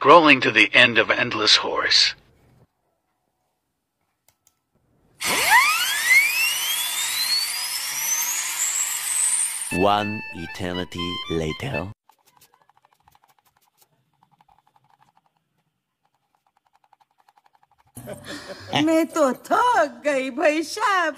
scrolling to the end of Endless Horse. One eternity later. मैं तो थक गई भाई साहब